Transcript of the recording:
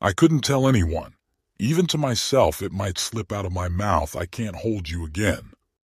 I couldn't tell anyone. Even to myself, it might slip out of my mouth, I can't hold you again.